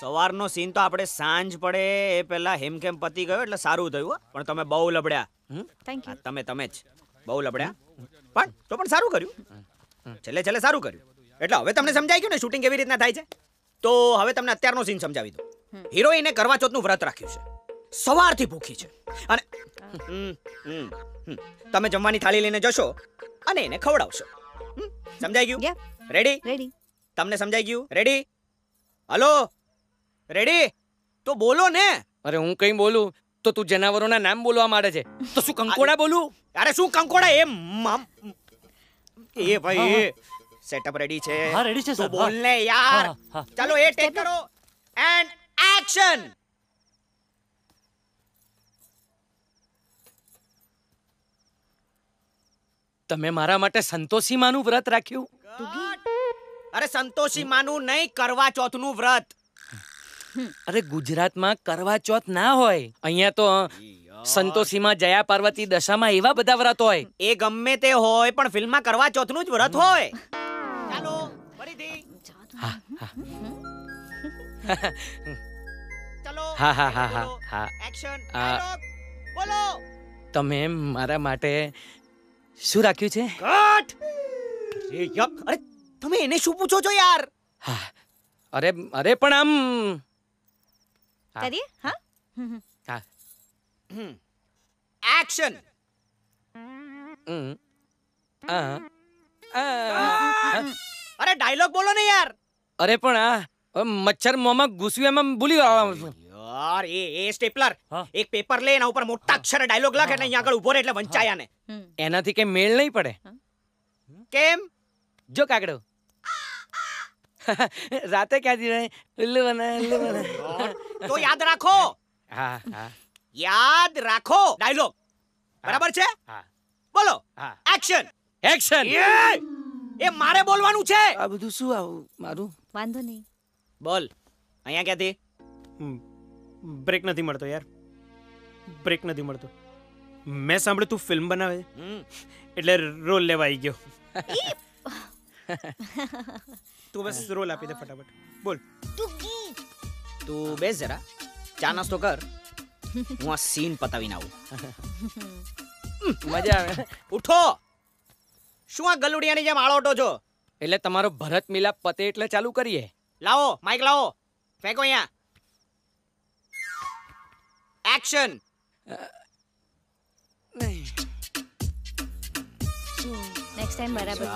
સવારનો સીન તો આપણે સાંજ પડે એ પહેલા હેમખેમ પતી ગયો એટલે સારું થયું પણ તમે બહુ લબડ્યા. થેન્ક યુ તમે તમે જ. બહુ લબડ્યા. પણ તો પણ સારું કર્યું. છેલ્લે છેલ્લે સારું કર્યું. એટલે હવે તમને સમજાઈ ગયું ને શૂટિંગ કેવી રીતના થાય છે? તો હવે તમને અત્યારનો સીન સમજાવી દઉં. હિરોઈને કરવા ચોથનું વ્રત રાખ્યું છે. સવારથી ભૂખી છે. અને. તમે જમવાની થાળી લઈને જશો અને એને ખવડાવશો? સમજાઈ ગયું? રેડી રેડી તમને સમજાઈ ગયું? રેડી હલો રેડી તો બોલો ને. અરે હું કઈ બોલું? તો તું જનાવરોના નામ બોલવા માંડે છે. તો શું કંકોડા બોલું? અરે શું કંકોડા? એ એ ભાઈ સેટઅપ રેડી છે. હા, રેડી છે, સર બોલ ને યાર. ચાલો એ ટેક કરો. એન્ડ એક્શન તમે મારા માટે સંતોષી માનું વ્રત રાખ્યું? અરે સંતોષી માનું નહીં કરવા ચોથનું વ્રત. અરે ગુજરાતમાં કરવા ચોથ ના હોય. અહીંયા તો સંતોષીમાં જયા પાર્વતી દશામાં એવા બધા વ્રત હોય. એ ગમે તે હોય પણ ફિલ્મમાં કરવા ચોથનું જ વ્રત હોય. ચાલો ફરીથી. ચલો હા, હા, હા, હા, હા. એક્શન બોલો. તમે મારા માટે શું રાખ્યું છે? કટ એ અરે તમે એને શું પૂછો છો યાર? હા. અરે અરે પણ આમ. કરીએ? હા? હમ, હમ. હા. એક્શન. અરે ડાયલોગ બોલો ને યાર. અરે પણ આ મચ્છર મોંમાં ઘૂસ્યું એમાં ભૂલી ગયો. યાર એ એ સ્ટેપલર. એક પેપર લે એના ઉપર મોટા અક્ષરે ડાયલોગ લખે ને અહીંયા આગળ ઊભો રહે એટલે વંચાયા ને. એનાથી કઈ મેળ નહીં પડે. કેમ? જો કાગડો. રાતે ક્યાંથી રહે ઉલ્લુ બના ઉલ્લુ બના તો યાદ રાખો. હા? હા યાદ રાખો. ડાયલોગ. બરાબર છે? હા. બોલો. હા. એક્શન એક્શન એ મારે બોલવાનું છે. આ બધું શું આવું? મારું? વાંધો નહીં. બોલ. અહીંયા ક્યાંથી? બ્રેક નથી મળતો યાર. બ્રેક નથી મળતો. મેં સાંભળ્યું તું ફિલ્મ બનાવે છે. એટલે રોલ લેવા આવી ગયો. તું બસ રોલ આપી દે ફટાફટ. બોલ. તું બેસ જરા ચા નાસ્તો કર હું આ સીન પતાવીને આવું મજા આવે ઉઠો શું આ ગલુડિયાની જેમ આળોટો છો એટલે તમારો ભરત મિલાપ પતે એટલે ચાલુ કરીએ. લાવો માઈક લાવો. ફેંકો અહીંયા. એક્શન નેક્સ્ટ ટાઈમ બરાબર